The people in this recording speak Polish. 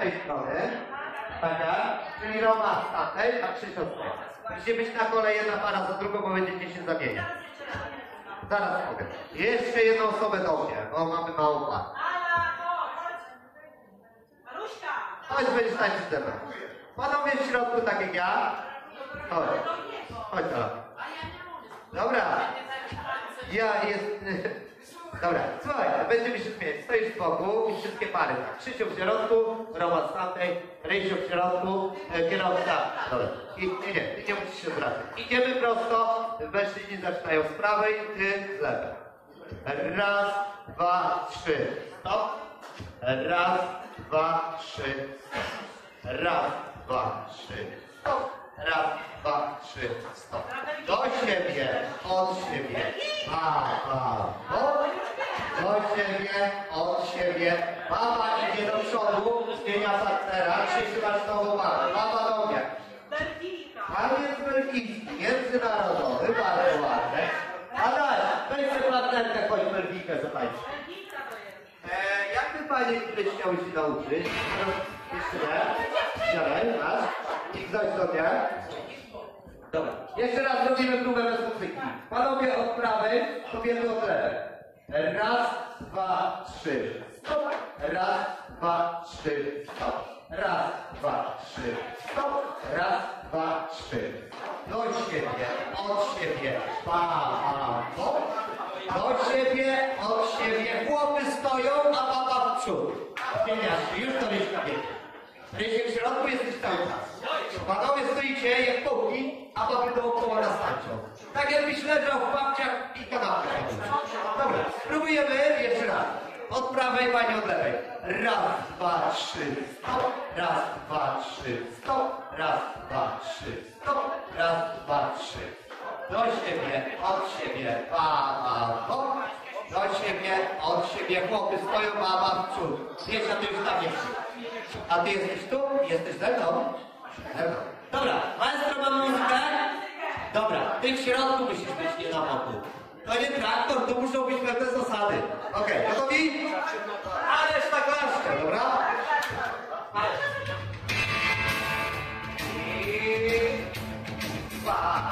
tej strony. Taka, czyli Roma z a Krzysiu z być na kolei jedna para za drugą, bo będziecie się zamieniać. Zaraz powiem. Jeszcze jedną osobę do mnie, bo mamy mało par. Chodź, będziesz tańczyć ze mną. Panowie w środku, tak jak ja. Chodź. Chodź teraz. Dobra. Ja jest... Dobra, słuchaj, będziemy się śmieć. Stoisz z boku i wszystkie pary. tak. Krzysiu w środku, Roman z tamtej, Rysiu w środku, e, kierowca. Dobra. I, nie, nie, nie musisz się zwracać. Idziemy prosto, mężczyźni zaczynają z prawej, ty z lewej. Raz, dwa, trzy. Stop. Raz, dwa, trzy. Raz, dwa, trzy. Stop. Raz, dwa, trzy. Stop. Do siebie, od siebie. Pa, pa, po. Do siebie, od siebie. Mama idzie do przodu, zmienia partnera. Krzysiu masz nową mamę. Mama do mnie. Taniec belgijski, międzynarodowy, bardzo ładny. Adaś, weź sobie partnerkę, chodź belgijkę zatańczyć. E, jak by panie, które chciały się nauczyć? Jeszcze nie. Siadaj, masz. I ktoś do mnie. Dobra. Jeszcze raz zrobimy próbę bez muzyki. Panowie od prawej, kobiety od lewej. Raz, dwa, trzy. Stop. Raz, dwa, trzy. Stop. Raz, dwa, trzy. Stop. Raz, dwa, trzy. Do siebie, od siebie. Pa, pa, po. Do siebie, od siebie. Chłopy stoją, a baba w przód. Już to jest kobiety. Rysiek w środku jesteś cały czas. Panowie stoicie jak połki, a baby dookoła nas tańczą. Tak jakbyś leżał w babciach i kanapkę. Dobra, spróbujemy jeszcze raz. Od prawej, pani od lewej. Raz, dwa, trzy, stop. Raz, dwa, trzy, stop. Raz, dwa, trzy, stop. Raz, dwa, trzy. Do siebie, od siebie, pa, pa, po. Do siebie, od siebie, chłopy stoją, mama w przód. Wiesz, a ty już tam jesteś. A ty jesteś tu? Jesteś ze mną? Dobra, maestro ma muzykę? Dobra, ty w środku musisz być, nie na boku. To nie traktor, tu muszą być pewne zasady. Okej, gotowi? A reszta klaszcze, dobra? I... Dwa.